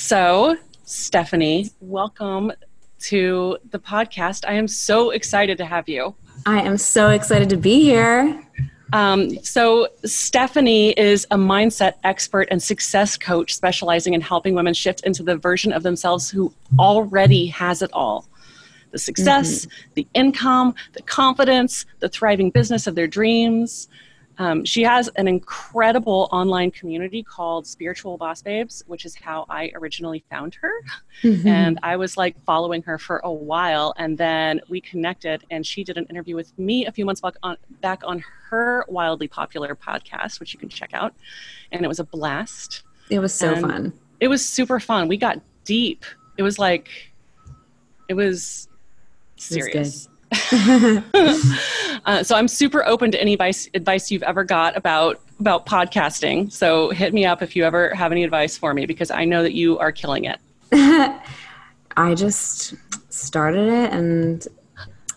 So, Stephanie, welcome to the podcast. I am so excited to have you. I am so excited to be here. Um, so, Stephanie is a mindset expert and success coach specializing in helping women shift into the version of themselves who already has it all the success, mm-hmm. the income, the confidence, the thriving business of their dreams. Um, she has an incredible online community called Spiritual Boss Babes, which is how I originally found her. Mm-hmm. And I was like following her for a while, and then we connected, and she did an interview with me a few months back on, back on her wildly popular podcast, which you can check out. And it was a blast. It was so and fun. It was super fun. We got deep. It was like, it was serious. Uh, so I'm super open to any advice advice you've ever got about about podcasting. So hit me up if you ever have any advice for me because I know that you are killing it. I just started it and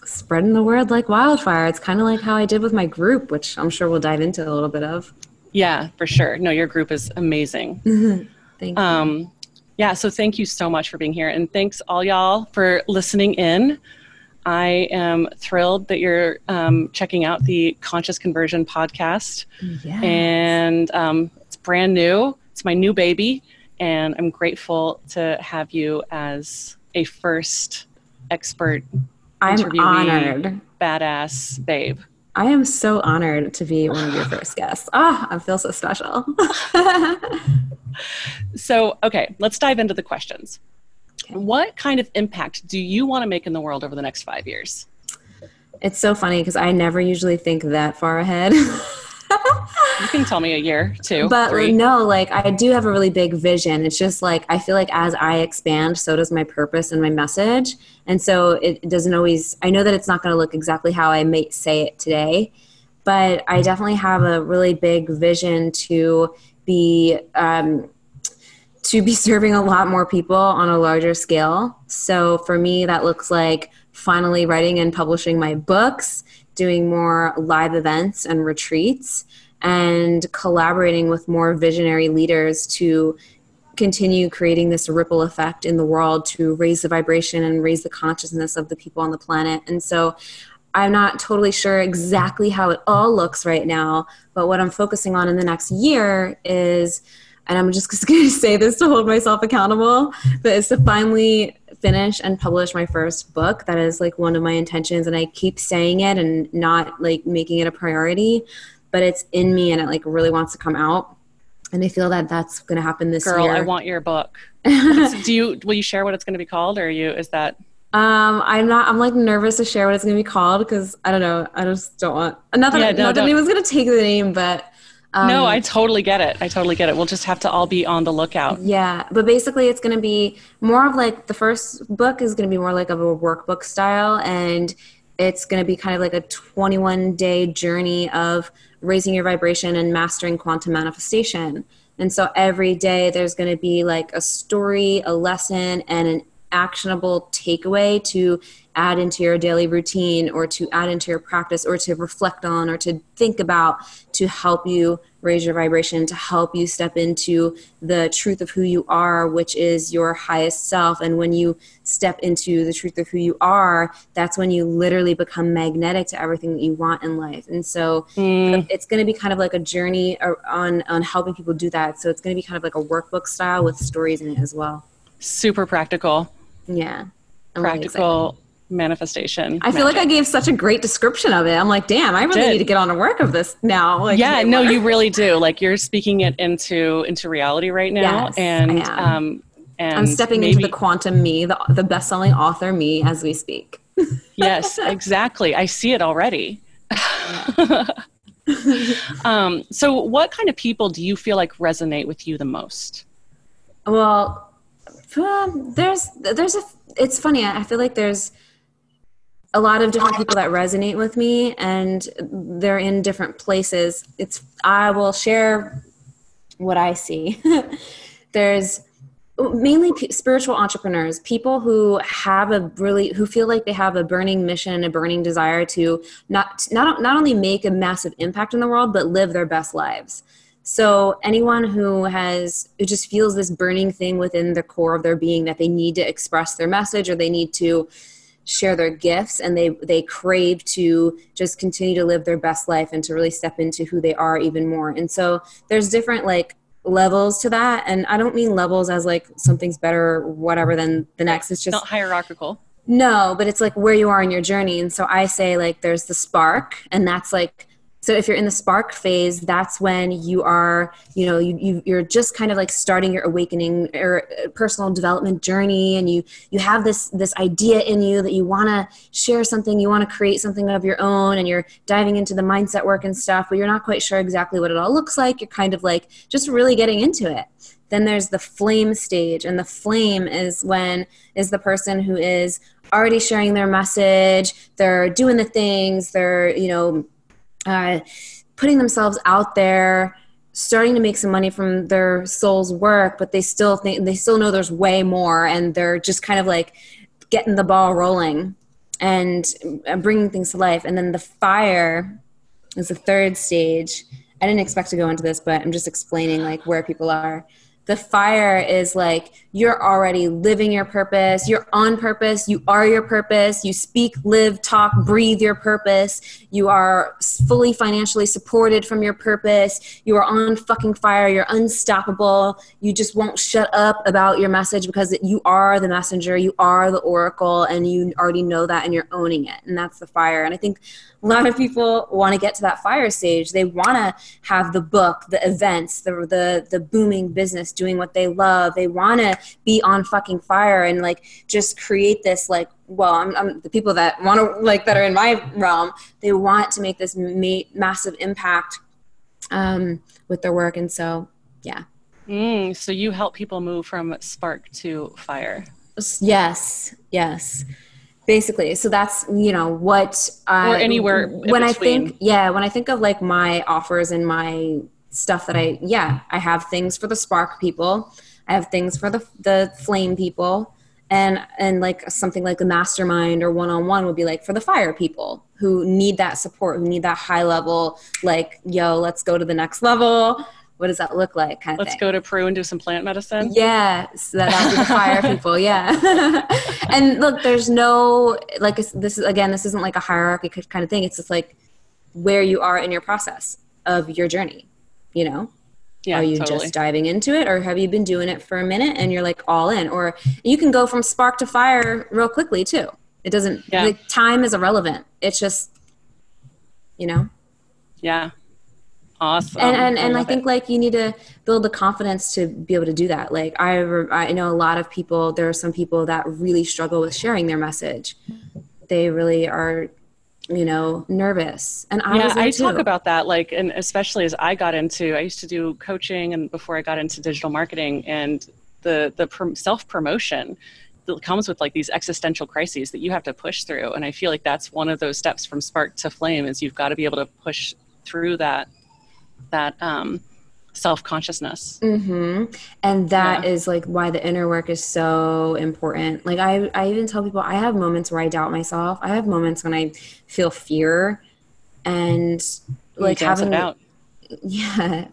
spreading the word like wildfire. It's kind of like how I did with my group, which I'm sure we'll dive into a little bit of. Yeah, for sure. No, your group is amazing. Thank you. Um, yeah, so thank you so much for being here. And thanks all y'all for listening in. I am thrilled that you're um, checking out the Conscious Conversion podcast. Yes. And um, it's brand new, it's my new baby. And I'm grateful to have you as a first expert. I'm honored. Badass babe. I am so honored to be one of your first guests. Ah, oh, I feel so special. so, okay, let's dive into the questions. What kind of impact do you want to make in the world over the next five years? It's so funny because I never usually think that far ahead. you can tell me a year, two, but three. no, like I do have a really big vision. It's just like I feel like as I expand, so does my purpose and my message. And so it doesn't always. I know that it's not going to look exactly how I may say it today, but I definitely have a really big vision to be um, to be serving a lot more people on a larger scale. So for me, that looks like finally writing and publishing my books, doing more live events and retreats, and collaborating with more visionary leaders to continue creating this ripple effect in the world to raise the vibration and raise the consciousness of the people on the planet. And so I'm not totally sure exactly how it all looks right now, but what I'm focusing on in the next year is and I'm just going to say this to hold myself accountable, but it's to finally finish and publish my first book. That is like one of my intentions, and I keep saying it and not like making it a priority, but it's in me and it like really wants to come out. And I feel that that's going to happen this Girl, year. Girl, I want your book. do you will you share what it's going to be called, or you is that? Um, I'm not. I'm like nervous to share what it's going to be called because I don't know. I just don't want. Not that, yeah, no, not that anyone's going to take the name, but um, no, I totally get it. I totally get it. We'll just have to all be on the lookout. Yeah, but basically, it's going to be more of like the first book is going to be more like of a workbook style, and it's going to be kind of like a 21 day journey of raising your vibration and mastering quantum manifestation. And so every day there's going to be like a story, a lesson, and an actionable takeaway to add into your daily routine or to add into your practice or to reflect on or to think about to help you raise your vibration, to help you step into the truth of who you are, which is your highest self. And when you step into the truth of who you are, that's when you literally become magnetic to everything that you want in life. And so mm. it's going to be kind of like a journey on, on helping people do that. So it's going to be kind of like a workbook style with stories in it as well. Super practical. Yeah. I'm practical manifestation. I feel magic. like I gave such a great description of it. I'm like, damn, I really need to get on to work of this now. Like, yeah, no, you really do. Like you're speaking it into into reality right now, yes, and um, and I'm stepping maybe, into the quantum me, the the best selling author me, as we speak. yes, exactly. I see it already. um, so, what kind of people do you feel like resonate with you the most? Well, um, there's there's a. It's funny. I feel like there's a lot of different people that resonate with me and they're in different places it's i will share what i see there's mainly spiritual entrepreneurs people who have a really who feel like they have a burning mission a burning desire to not not not only make a massive impact in the world but live their best lives So anyone who has who just feels this burning thing within the core of their being that they need to express their message or they need to share their gifts and they they crave to just continue to live their best life and to really step into who they are even more. And so there's different like levels to that and I don't mean levels as like something's better or whatever than the next. It's just not hierarchical. No, but it's like where you are in your journey. And so I say like there's the spark and that's like so if you're in the spark phase that's when you are you know you, you are just kind of like starting your awakening or uh, personal development journey and you you have this this idea in you that you want to share something you want to create something of your own and you're diving into the mindset work and stuff but you're not quite sure exactly what it all looks like. You're kind of like just really getting into it. Then there's the flame stage and the flame is when is the person who is already sharing their message they're doing the things they're you know uh, putting themselves out there starting to make some money from their soul's work but they still think they still know there's way more and they're just kind of like getting the ball rolling and bringing things to life. And then the fire is the third stage. I didn't expect to go into this but i'm just explaining like where people are. The fire is like you're already living your purpose. You're on purpose. You are your purpose. You speak live talk breathe your purpose. You are fully financially supported from your purpose. You are on fucking fire. You're unstoppable. You just won't shut up about your message because you are the messenger. You are the oracle and you already know that and you're owning it and that's the fire. And i think a lot of people want to get to that fire stage. They want to have the book, the events, the, the the booming business, doing what they love. They want to be on fucking fire and like just create this like. Well, I'm, I'm the people that want to like that are in my realm. They want to make this ma- massive impact um, with their work, and so yeah. Mm, so you help people move from spark to fire. Yes, yes basically so that's you know what I, or anywhere when i think yeah when i think of like my offers and my stuff that i yeah i have things for the spark people i have things for the the flame people and and like something like the mastermind or one-on-one would be like for the fire people who need that support who need that high level like yo let's go to the next level what does that look like? Kind of Let's thing. go to Peru and do some plant medicine. Yeah, so that would be the fire people. Yeah, and look, there's no like this is again, this isn't like a hierarchy kind of thing. It's just like where you are in your process of your journey. You know, yeah, are you totally. just diving into it, or have you been doing it for a minute and you're like all in? Or you can go from spark to fire real quickly too. It doesn't. Yeah. The time is irrelevant. It's just, you know. Yeah, awesome and and, and I, I think it. like you need to build the confidence to be able to do that like I I know a lot of people there are some people that really struggle with sharing their message they really are you know nervous and I yeah I too. talk about that like and especially as I got into I used to do coaching and before I got into digital marketing and the the self promotion that comes with like these existential crises that you have to push through and i feel like that's one of those steps from spark to flame is you've got to be able to push through that that um, self consciousness. Mm-hmm. And that yeah. is like why the inner work is so important. Like I, I even tell people I have moments where I doubt myself. I have moments when I feel fear, and like having yeah.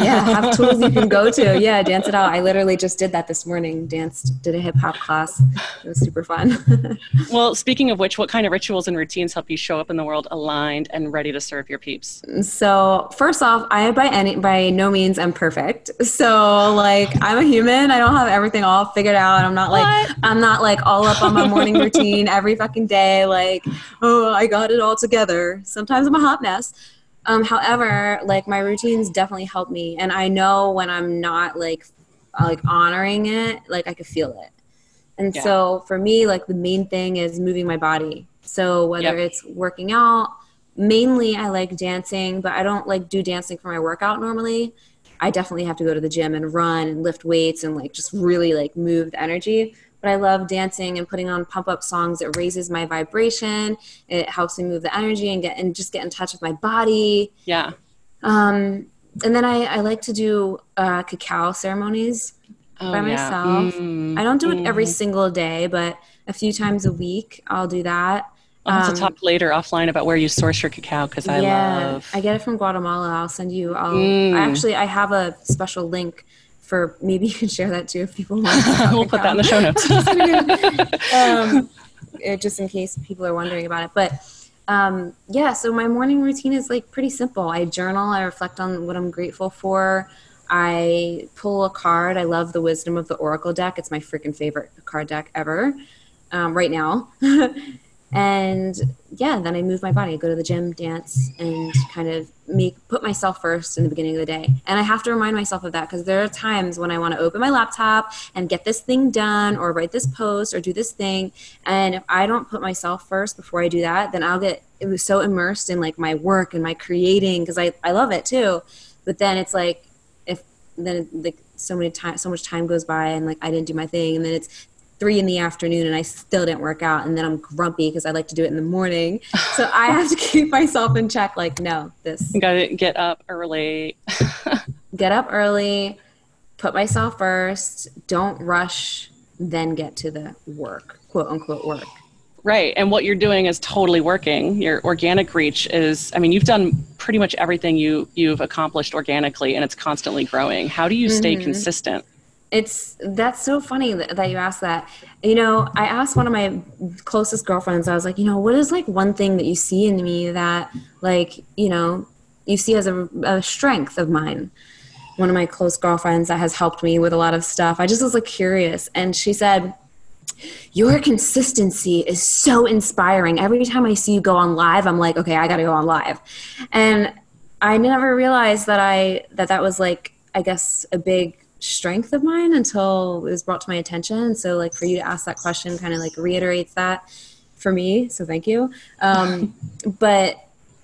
Yeah have tools you can go to. Yeah dance it out. I literally just did that this morning. Danced did a hip hop class. It was super fun. Well speaking of which what kind of rituals and routines help you show up in the world aligned and ready to serve your peeps? So first off i by any by no means am perfect. So like i'm a human. I don't have everything all figured out. I'm not like what? i'm not like all up on my morning routine every fucking day like oh i got it all together. Sometimes i'm a hot mess um, however, like my routines definitely help me, and I know when I'm not like like honoring it, like I could feel it. And yeah. so for me, like the main thing is moving my body. So whether yep. it's working out, mainly I like dancing, but I don't like do dancing for my workout normally. I definitely have to go to the gym and run and lift weights and like just really like move the energy but I love dancing and putting on pump up songs. It raises my vibration. It helps me move the energy and get and just get in touch with my body. Yeah. Um, and then I, I like to do uh, cacao ceremonies oh, by myself. Mm, I don't do it mm. every single day, but a few times a week I'll do that. I'll have to talk later offline about where you source your cacao because I yeah, love. I get it from Guatemala. I'll send you. I'll Mm. I actually I have a special link for maybe you can share that too if people want. we'll put that in the show notes. um, it, just in case people are wondering about it. But um, yeah, so my morning routine is like pretty simple. I journal. I reflect on what I'm grateful for. I pull a card. I love the Wisdom of the Oracle deck. It's my freaking favorite card deck ever um, right now. And yeah, then I move my body. I go to the gym, dance, and kind of make put myself first in the beginning of the day. And I have to remind myself of that because there are times when I want to open my laptop and get this thing done, or write this post, or do this thing. And if I don't put myself first before I do that, then I'll get it was so immersed in like my work and my creating because I I love it too. But then it's like if then like so many time so much time goes by and like I didn't do my thing, and then it's three in the afternoon and I still didn't work out and then I'm grumpy because I like to do it in the morning. So I have to keep myself in check like no, this you gotta get up early. get up early, put myself first, don't rush, then get to the work, quote unquote work. Right. And what you're doing is totally working. Your organic reach is I mean, you've done pretty much everything you you've accomplished organically and it's constantly growing. How do you stay Mhm. consistent? It's that's so funny that, you asked that. You know, I asked one of my closest girlfriends. I was like, you know, what is like one thing that you see in me that, like, you know, you see as a, a strength of mine. One of my close girlfriends that has helped me with a lot of stuff. I just was like curious, and she said, "Your consistency is so inspiring. Every time I see you go on live, I'm like, okay, I got to go on live," and I never realized that I that that was like, I guess, a big strength of mine until it was brought to my attention. So like for you to ask that question kind of like reiterates that for me. So thank you. Um, but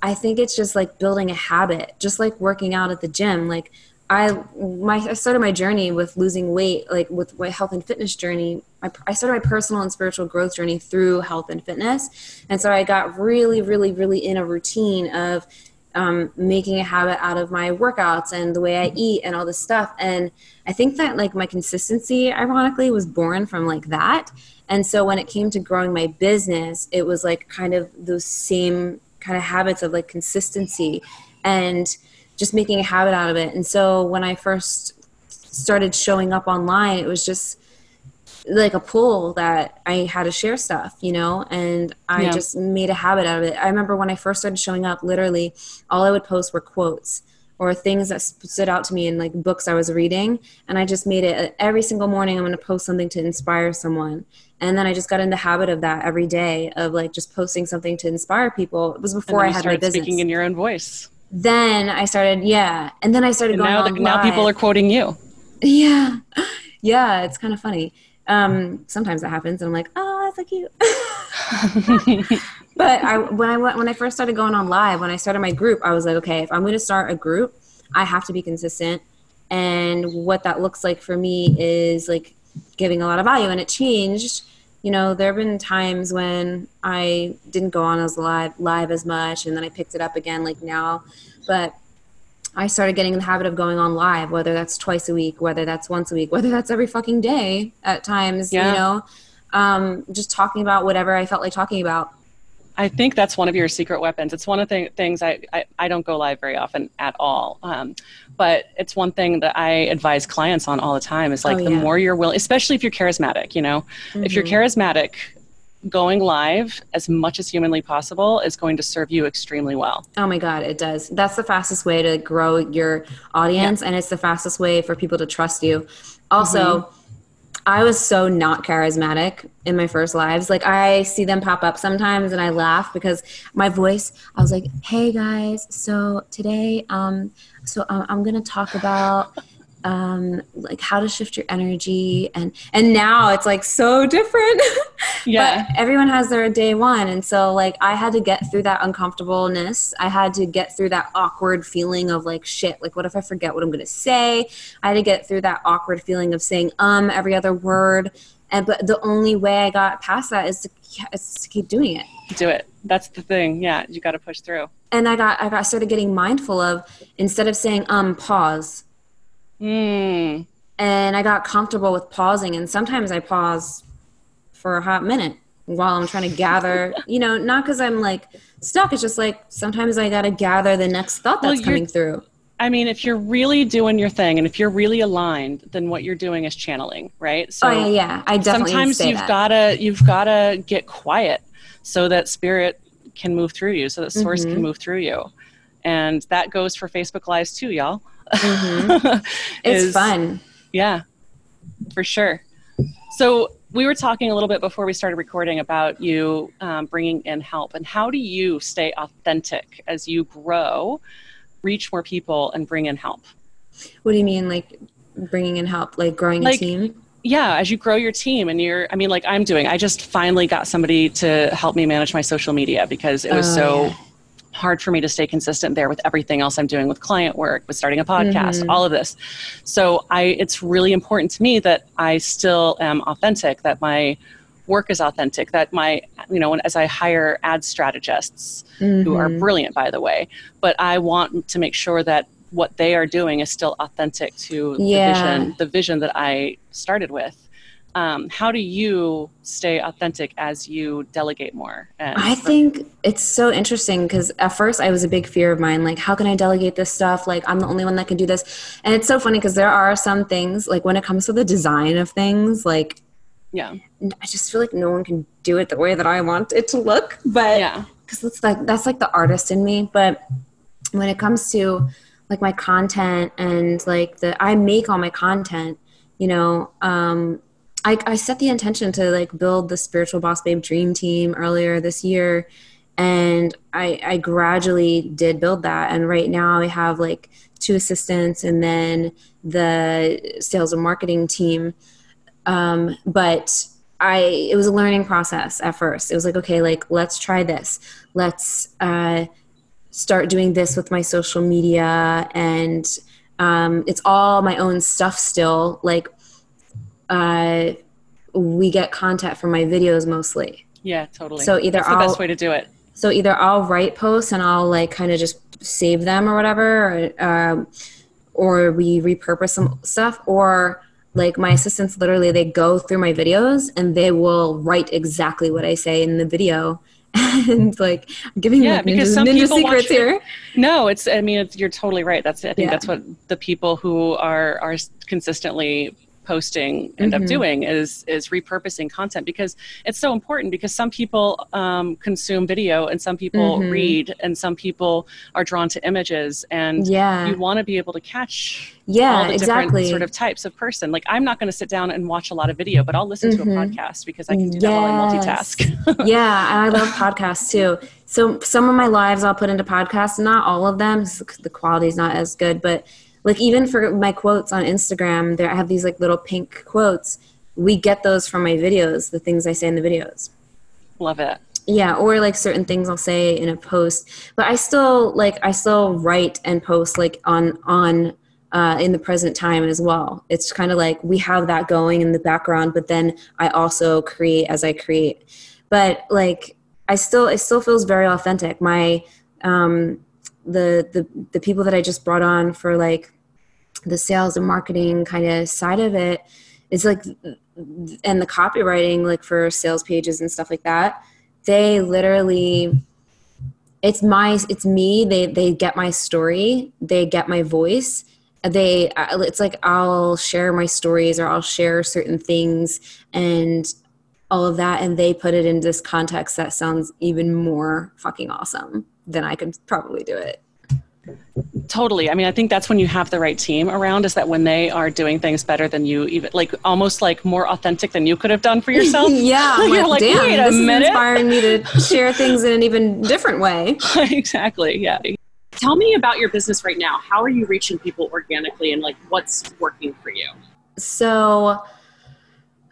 I think it's just like building a habit, just like working out at the gym. Like I, my, I started my journey with losing weight, like with my health and fitness journey. I, I started my personal and spiritual growth journey through health and fitness. And so I got really, really, really in a routine of um, making a habit out of my workouts and the way I eat and all this stuff. And I think that like my consistency, ironically, was born from like that. And so when it came to growing my business, it was like kind of those same kind of habits of like consistency and just making a habit out of it. And so when I first started showing up online, it was just like a pool that I had to share stuff, you know, and I Yeah. just made a habit out of it. I remember when I first started showing up, literally all I would post were quotes or things that stood out to me in like books I was reading. And I just made it uh, every single morning. I'm going to post something to inspire someone. And then I just got in the habit of that every day of like just posting something to inspire people. It was before I had my business. speaking in your own voice. then I started, yeah. And then I started And going now, the, now people are quoting you. Yeah. Yeah, it's kind of funny. Um, sometimes that happens and I'm like, oh, that's so cute. but I when I went when I first started going on live, when I started my group, I was like, okay, if I'm going to start a group, I have to be consistent. And what that looks like for me is like giving a lot of value and it changed. You know, there have been times when I didn't go on as live live as much and then I picked it up again like now. But I started getting in the habit of going on live, whether that's twice a week, whether that's once a week, whether that's every fucking day at times, Yeah. you know, um, just talking about whatever I felt like talking about. I think that's one of your secret weapons. It's one of the things I, I, I don't go live very often at all. Um, but it's one thing that I advise clients on all the time is like Oh, the more you're willing, especially if you're charismatic, you know, if you're Mhm. charismatic, going live as much as humanly possible is going to serve you extremely well. Oh my God, it does. That's the fastest way to grow your audience, and it's the fastest way for people to trust you. Also, I was so not charismatic in my first lives. Like, I see them pop up sometimes and I laugh because my voice, I was like, hey guys, so today, um, so um, I'm going to talk about. Um like how to shift your energy and and now it's like so different Yeah. but everyone has their day one and so like i had to get through that uncomfortableness i had to get through that awkward feeling of like shit like what if i forget what i'm going to say i had to get through that awkward feeling of saying um every other word and but the only way i got past that is to, is to keep doing it Do it. That's the thing. Yeah. You got to push through. and i got i got started getting mindful of instead of saying um pause Mm. and I got comfortable with pausing. And sometimes I pause for a hot minute, while I'm trying to gather, you know, not because I'm like stuck. It's just like sometimes I got to gather the next thought that's well, coming through. I mean, if you're really doing your thing and if you're really aligned, then what you're doing is channeling, right? So oh, yeah, yeah. I definitely sometimes you've gotta you've gotta get quiet so that spirit can move through you, so that source mm-hmm. can move through you. And that goes for Facebook Lives too, y'all. Mm-hmm. it's is, fun. Yeah, for sure. So we were talking a little bit before we started recording about you um, bringing in help and how do you stay authentic as you grow reach more people and bring in help. What do you mean, like bringing in help, like growing like, a team? Yeah, as you grow your team and you're, I mean, like I'm doing, I just finally got somebody to help me manage my social media because it was oh, so yeah. Hard for me to stay consistent there with everything else I'm doing with client work, with starting a podcast, mm-hmm. all of this. So I, it's really important to me that I still am authentic, that my work is authentic that my you know as i hire ad strategists mm-hmm. who are mm-hmm. brilliant by the way but i want to make sure that what they are doing is still authentic to yeah. the vision the vision that i started with um, how do you stay authentic as you delegate more? I think it's so interesting because at first i was a big fear of mine like how can i delegate this stuff? Like i'm the only one that can do this. And it's so funny because there are some things like when it comes to the design of things like yeah. i just feel like no one can do it the way that i want it to look but yeah. because that's like that's like the artist in me. But when it comes to like my content and like the i make all my content you know um I, I set the intention to like build the spiritual boss babe dream team earlier this year and I, I gradually did build that and right now i have like two assistants and then the sales and marketing team um, but I it was a learning process at first. It was like, okay, like let's try this. Let's uh, start doing this with my social media, and um, it's all my own stuff still. Like uh, we get content from my videos mostly. Yeah, totally. So either That's the I'll, best way to do it. So either I'll write posts and I'll like kind of just save them or whatever, or, um, or we repurpose some stuff, or like my assistants literally they go through my videos and they will write exactly what i say in the video and like I'm giving yeah, because ninja, some ninja secrets here no it's i mean it's, you're totally right that's i think yeah. that's what the people who are are consistently posting end mm-hmm. up doing is is repurposing content because it's so important because some people um, consume video and some people mm-hmm. read and some people are drawn to images and yeah. you want to be able to catch yeah all the exactly different sort of types of person like i'm not going to sit down and watch a lot of video but i'll listen mm-hmm. to a mm-hmm. podcast because i can do yes. that while i multitask yeah i love podcasts too so some of my lives i'll put into podcasts not all of them the quality is not as good but like even for my quotes on Instagram, there I have these like little pink quotes. We get those from my videos, the things I say in the videos. Love it. Yeah, or like certain things I'll say in a post. But I still like I still write and post like on on uh, in the present time as well. It's kind of like we have that going in the background, but then I also create as I create. But like I still it still feels very authentic. My um the the the people that I just brought on for like the sales and marketing kind of side of it is like and the copywriting like for sales pages and stuff like that they literally it's my it's me they they get my story they get my voice they uh, it's like i'll share my stories or i'll share certain things and all of that and they put it in this context that sounds even more fucking awesome than I could probably do it. Totally. I mean, I think that's when you have the right team around is that when they are doing things better than you, even like almost like more authentic than you could have done for yourself. yeah. You're like, like damn, this minute. is inspiring me to share things in an even different way. exactly. Yeah. Tell me about your business right now. How are you reaching people organically and like what's working for you? So,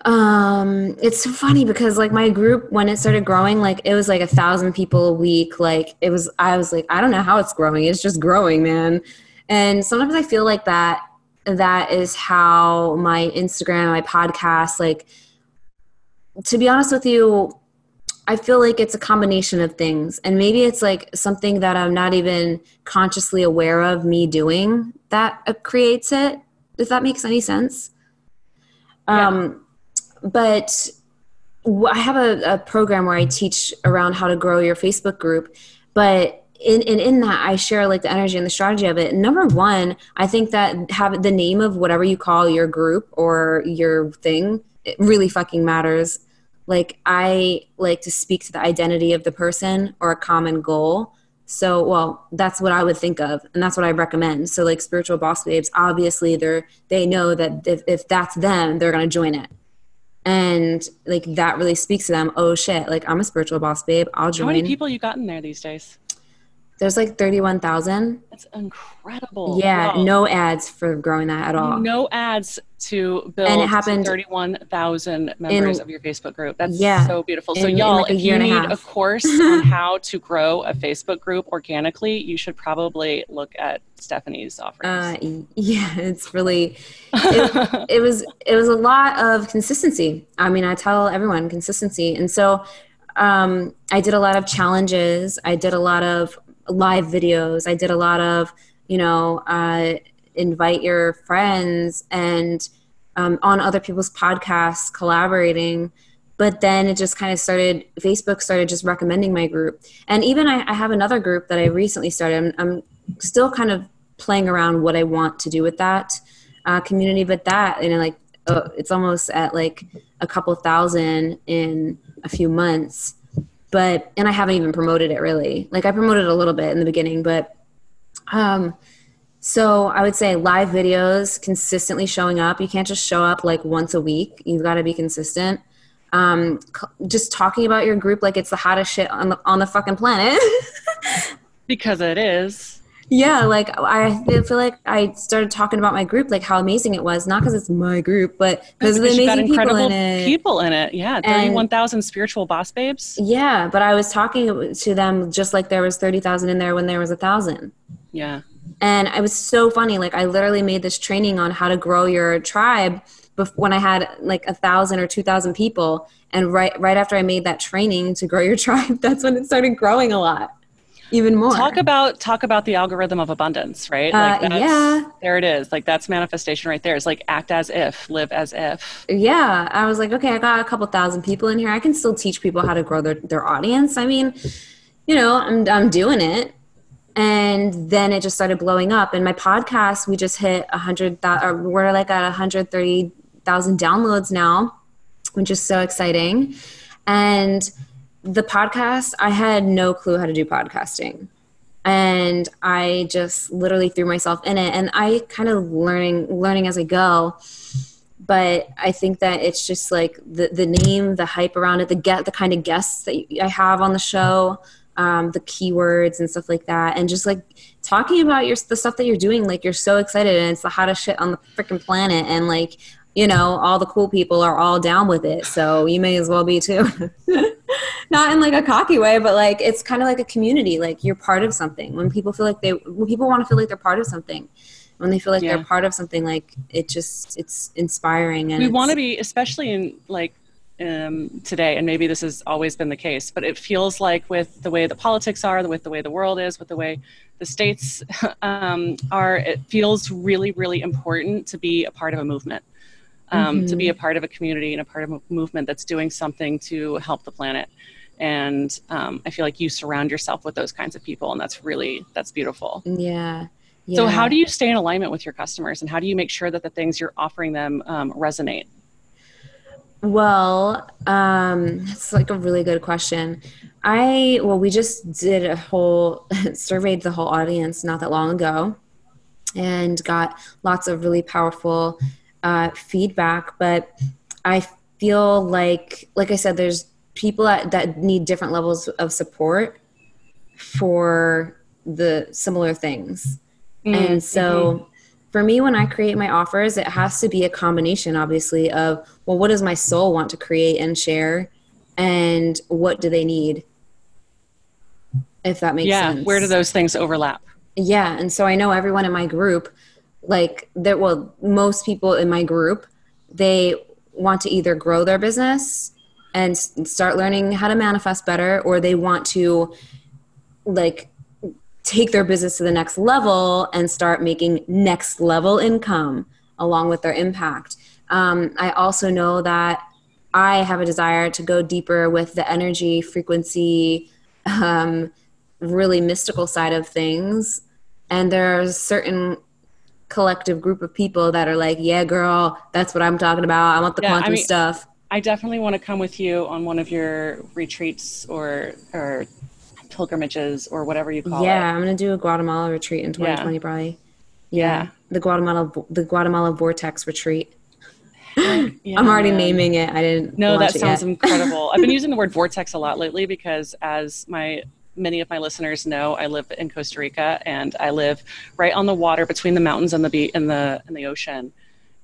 um it's so funny because like my group when it started growing like it was like a thousand people a week. Like it was i was like i don't know how it's growing. It's just growing man. And sometimes i feel like that that is how my instagram my podcast like to be honest with you i feel like it's a combination of things. And maybe it's like something that i'm not even consciously aware of me doing that creates it if that makes any sense. Yeah. um but I have a, a program where I teach around how to grow your Facebook group, but in, in in that I share like the energy and the strategy of it. Number one, I think that have the name of whatever you call your group or your thing, it really fucking matters. Like I like to speak to the identity of the person or a common goal. So, well, that's what I would think of, and that's what I recommend. So, like spiritual boss babes, obviously they're they know that if, if that's them, they're gonna join it and like that really speaks to them oh shit like i'm a spiritual boss babe. I'll join how many people you got in there these days there's like 31,000. That's incredible. Yeah, wow. no ads for growing that at all. No ads to build and it happened 31,000 members in, of your Facebook group. That's yeah, so beautiful. So, in, y'all, in like if you need a, a course on how to grow a Facebook group organically, you should probably look at Stephanie's offerings. Uh, yeah, it's really, it, it was, it was a lot of consistency. I mean, I tell everyone consistency. And so, um, I did a lot of challenges. I did a lot of live videos. I did a lot of, you know, uh, invite your friends and um, on other people's podcasts, collaborating. But then it just kind of started, Facebook started just recommending my group. And even I, I have another group that I recently started. I'm, I'm, still kind of playing around what I want to do with that uh, community. But that, you know, like, uh, it's almost at like a couple thousand in a few months but and I haven't even promoted it really. Like I promoted a little bit in the beginning, but um so I would say live videos consistently showing up. You can't just show up like once a week. You've got to be consistent. Um, just talking about your group like it's the hottest shit on the on the fucking planet. because it is yeah like i feel like i started talking about my group like how amazing it was. Not because it's my group but because of the amazing people in it. people in it. Yeah 31000 spiritual boss babes. Yeah but i was talking to them just like there was 30000 in there when there was a thousand. Yeah. And it was so funny like i literally made this training on how to grow your tribe when i had like a thousand or two thousand people. And right right after i made that training to grow your tribe that's when it started growing a lot even more. Talk about talk about the algorithm of abundance, right? Like uh, yeah. There it is. Like that's manifestation right there. It's like act as if, live as if. Yeah. I was like, okay, I got a couple thousand people in here. I can still teach people how to grow their, their audience. I mean, you know, I'm I'm doing it. And then it just started blowing up. And my podcast, we just hit a hundred thousand we're like at 130,000 downloads now, which is so exciting. And the podcast, I had no clue how to do podcasting. And I just literally threw myself in it. And I kind of learning learning as I go. But I think that it's just like the, the name, the hype around it, the get the kind of guests that I have on the show, um, the keywords and stuff like that, and just like talking about your the stuff that you're doing. Like you're so excited, and it's the hottest shit on the freaking planet. And like you know, all the cool people are all down with it. So you may as well be too. Not in like a cocky way, but like it's kind of like a community. Like you're part of something. When people feel like they, when people want to feel like they're part of something, when they feel like yeah. they're part of something, like it just, it's inspiring. And we want to be, especially in like um, today, and maybe this has always been the case, but it feels like with the way the politics are, with the way the world is, with the way the states um, are, it feels really, really important to be a part of a movement um, mm-hmm. to be mm-hmm. a part of a community and a part of a movement that's doing something to help the planet and um, i feel like you surround yourself with those kinds of people and that's really that's beautiful yeah. yeah. so how do you stay in alignment with your customers and how do you make sure that the things you're offering them um, resonate well um, it's like a really good question i well we just did a whole surveyed the whole audience not that long ago and got lots of really powerful uh, feedback, but I feel like, like I said, there's people that, that need different levels of support for the similar things. Mm-hmm. And so for me, when I create my offers, it has to be a combination, obviously, of, well, what does my soul want to create and share? And what do they need? If that makes yeah, sense. Where do those things overlap? Yeah. And so I know everyone in my group like there well most people in my group they want to either grow their business and start learning how to manifest better or they want to like take their business to the next level and start making next level income along with their impact um, i also know that I have a desire to go deeper with the energy, frequency, um, really mystical side of things. And there are certain collective group of people that are like, yeah, girl, that's what I'm talking about. I want the yeah, quantum I mean, stuff. I definitely want to come with you on one of your retreats or or pilgrimages or whatever you call yeah, it. Yeah, I'm gonna do a Guatemala retreat in 2020 yeah. probably. Yeah. yeah, the Guatemala the Guatemala Vortex retreat. Yeah, I'm already naming it. I didn't. No, that sounds incredible. I've been using the word vortex a lot lately because, as my many of my listeners know, I live in Costa Rica and I live right on the water between the mountains and the be- and the and the ocean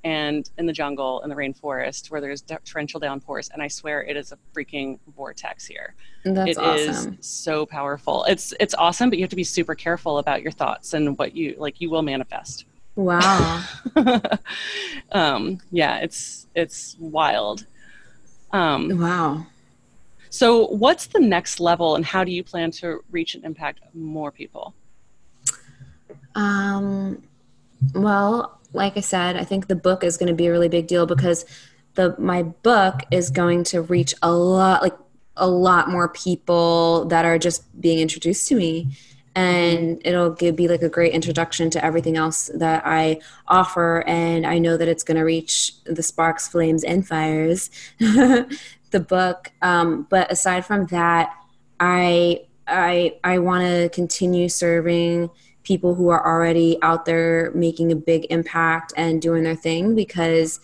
and in the jungle in the rainforest where there's torrential downpours and i swear it is a freaking vortex here. That's it awesome. is so powerful. It's it's awesome but you have to be super careful about your thoughts and what you like you will manifest. Wow. Um yeah it's it's wild. Um wow so what's the next level and how do you plan to reach and impact more people? Um well like I said, I think the book is going to be a really big deal because the my book is going to reach a lot like a lot more people that are just being introduced to me. And it'll give, be like a great introduction to everything else that I offer. And I know that it's going to reach the sparks flames and fires the book um, but aside from that I I I want to continue serving people who are already out there making a big impact and doing their thing because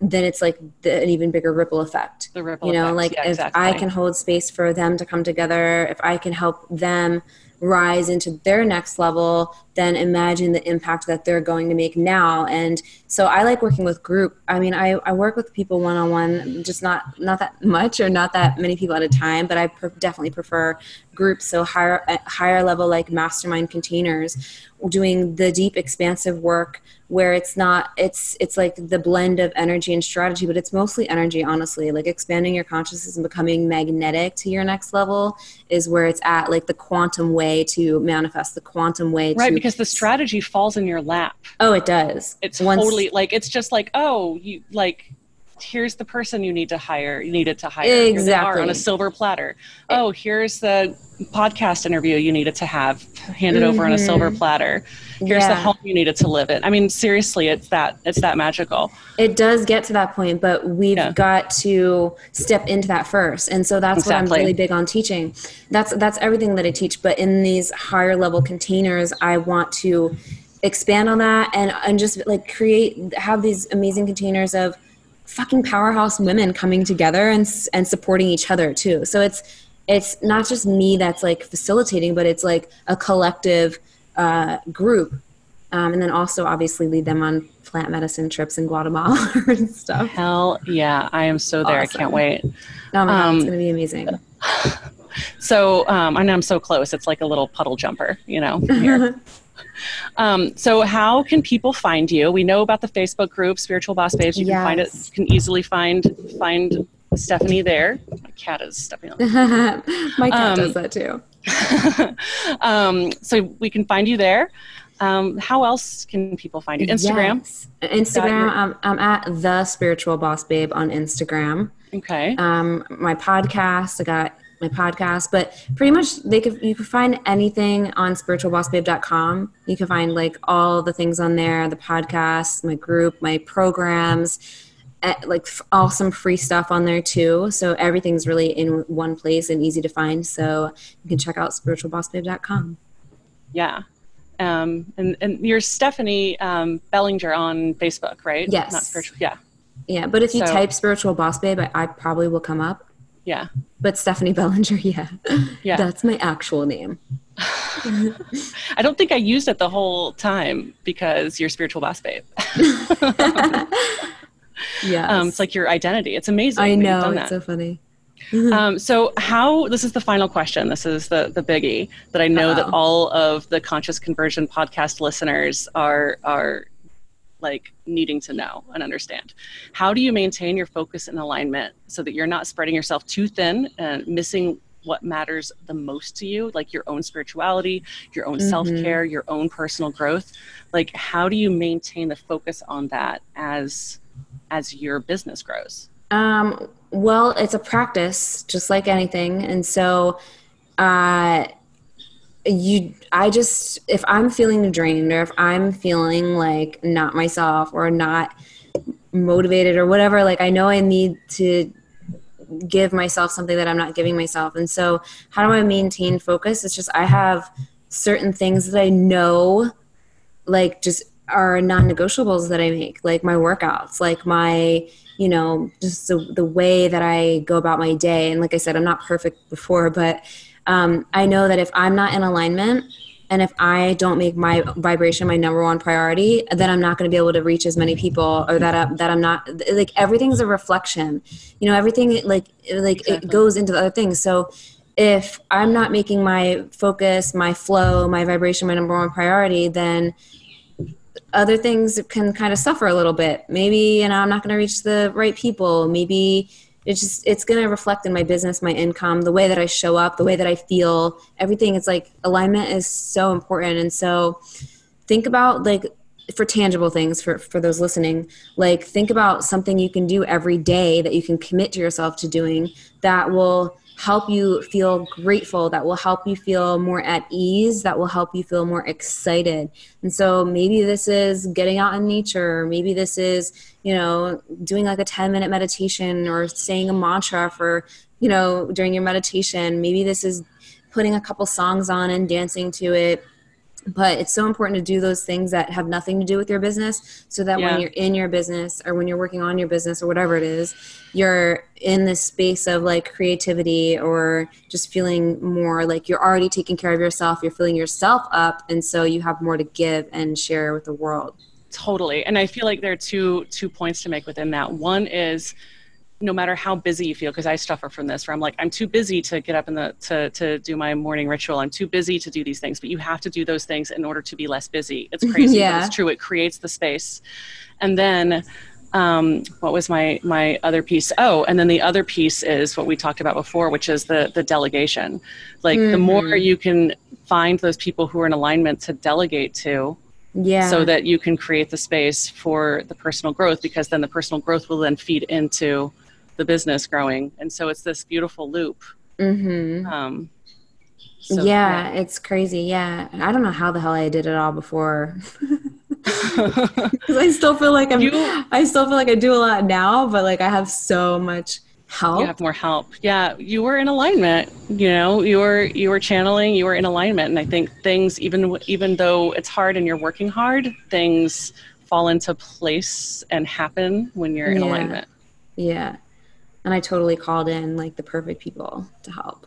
then it's like the, an even bigger ripple effect. The ripple you know, effect. like yeah, if exactly. I can hold space for them to come together, if I can help them rise into their next level, then imagine the impact that they're going to make now. And so I like working with group. I mean, I, I work with people one on one, just not not that much or not that many people at a time, but I pre- definitely prefer groups. So higher uh, higher level like mastermind containers, doing the deep expansive work where it's not it's it's like the blend of energy and strategy but it's mostly energy honestly like expanding your consciousness and becoming magnetic to your next level is where it's at like the quantum way to manifest the quantum way right to, because the strategy falls in your lap oh it does it's Once, totally like it's just like oh you like here's the person you need to hire you needed to hire exactly on a silver platter oh here's the podcast interview you needed to have handed mm-hmm. over on a silver mm-hmm. platter here's yeah. the home you needed to live in i mean seriously it's that it's that magical it does get to that point but we've yeah. got to step into that first and so that's exactly. what i'm really big on teaching that's that's everything that i teach but in these higher level containers i want to expand on that and and just like create have these amazing containers of fucking powerhouse women coming together and and supporting each other too. So it's it's not just me that's like facilitating, but it's like a collective uh, group. Um, and then also obviously lead them on plant medicine trips in Guatemala and stuff. Hell yeah, I am so there. Awesome. I can't wait. Oh my god, it's um, gonna be amazing. So um, I know I'm so close. It's like a little puddle jumper, you know. Um, so, how can people find you? We know about the Facebook group, Spiritual Boss Babes. You yes. can find it. You can easily find find Stephanie there. My cat is stepping on. My cat um, does that too. um, so we can find you there. Um, how else can people find you? Instagram. Yes. Instagram. I'm, I'm at the Spiritual Boss Babe on Instagram. Okay. Um, my podcast. I got my podcast but pretty much they could you can find anything on spiritualbossbabe.com you can find like all the things on there the podcast my group my programs eh, like awesome free stuff on there too. So everything's really in one place and easy to find. So you can check out spiritualbossbabe.com yeah. Um, and, and you're stephanie um, bellinger on facebook right? Yes. Not spiritual yeah. Yeah but if you so, type spiritual boss babe I, I probably will come up yeah. But Stephanie Bellinger, yeah. Yeah. That's my actual name. I don't think I used it the whole time because you're spiritual boss babe. yeah. Um, it's like your identity. It's amazing. I know. It's so funny. um, so how this is the final question this is the the biggie that i know Uh-oh. that all of the conscious conversion podcast listeners are are like needing to know and understand. How do you maintain your focus and alignment so that you're not spreading yourself too thin and missing what matters the most to you, like your own spirituality, your own mm-hmm. self care, your own personal growth? Like, how do you maintain the focus on that as as your business grows? Um, well, it's a practice, just like anything, and so, uh, you, I just if I'm feeling drained or if I'm feeling like not myself or not motivated or whatever, like I know I need to give myself something that I'm not giving myself. And so, how do I maintain focus? It's just I have certain things that I know, like just are non-negotiables that I make, like my workouts, like my you know just the, the way that I go about my day. And like I said, I'm not perfect before, but um, I know that if I'm not in alignment and if I don't make my vibration my number one priority, then I'm not going to be able to reach as many people, or that I'm, that I'm not like everything's a reflection. You know, everything like like exactly. it goes into the other things. So if I'm not making my focus, my flow, my vibration my number one priority, then other things can kind of suffer a little bit. Maybe you know I'm not going to reach the right people. Maybe it's just it's going to reflect in my business my income the way that i show up the way that i feel everything. It's like alignment is so important. And so think about like for tangible things for for those listening like think about something you can do every day that you can commit to yourself to doing that will help you feel grateful, that will help you feel more at ease, that will help you feel more excited. And so maybe this is getting out in nature, maybe this is, you know, doing like a 10 minute meditation or saying a mantra for, you know, during your meditation. Maybe this is putting a couple songs on and dancing to it but it's so important to do those things that have nothing to do with your business so that yeah. when you're in your business or when you're working on your business or whatever it is you're in this space of like creativity or just feeling more like you're already taking care of yourself you're filling yourself up and so you have more to give and share with the world totally and i feel like there are two two points to make within that one is no matter how busy you feel because i suffer from this where i'm like i'm too busy to get up in the to, to do my morning ritual i'm too busy to do these things but you have to do those things in order to be less busy it's crazy yeah. but it's true it creates the space and then um, what was my my other piece oh and then the other piece is what we talked about before which is the the delegation like mm-hmm. the more mm-hmm. you can find those people who are in alignment to delegate to yeah so that you can create the space for the personal growth because then the personal growth will then feed into the business growing. And so it's this beautiful loop. Mm-hmm. um, so, yeah, yeah, it's crazy. Yeah. I don't know how the hell i did it all before. Because i still feel like i'm you, i still feel like i do a lot now but like i have so much help. You have more help. Yeah you were in alignment you know? You were you were channeling you were in alignment. And i think things even even though it's hard and you're working hard things fall into place and happen when you're in yeah. alignment. Yeah and I totally called in like the perfect people to help.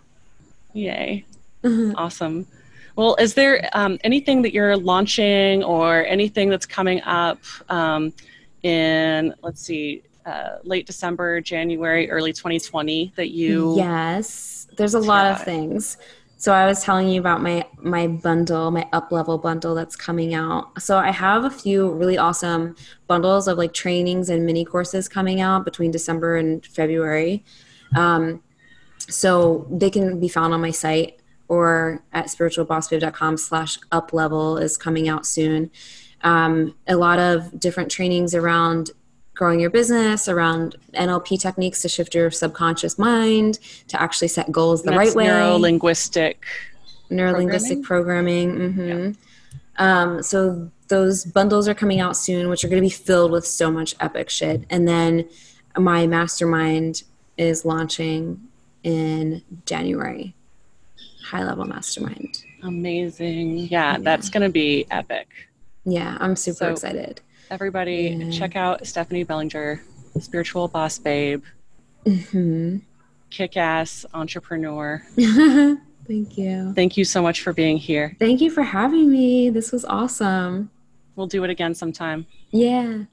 Yay. awesome. Well, is there um, anything that you're launching or anything that's coming up um, in, let's see, uh, late December, January, early 2020 that you? Yes, there's a lot of things. So I was telling you about my my bundle, my up level bundle that's coming out. So I have a few really awesome bundles of like trainings and mini courses coming out between December and February. Um, so they can be found on my site or at spiritualbossbabe.com slash up level is coming out soon. Um, a lot of different trainings around growing your business, around NLP techniques to shift your subconscious mind, to actually set goals the right way. Neuro linguistic. Neuro linguistic programming. Mm-hmm. Yeah. Um, so those bundles are coming out soon, which are going to be filled with so much epic shit. And then my mastermind is launching in January. High level mastermind. Amazing. Yeah, yeah. that's going to be epic. Yeah, I'm super so, excited everybody yeah. check out Stephanie Bellinger, spiritual boss babe, mm-hmm. kick ass entrepreneur. Thank you. Thank you so much for being here. Thank you for having me. This was awesome. We'll do it again sometime. Yeah.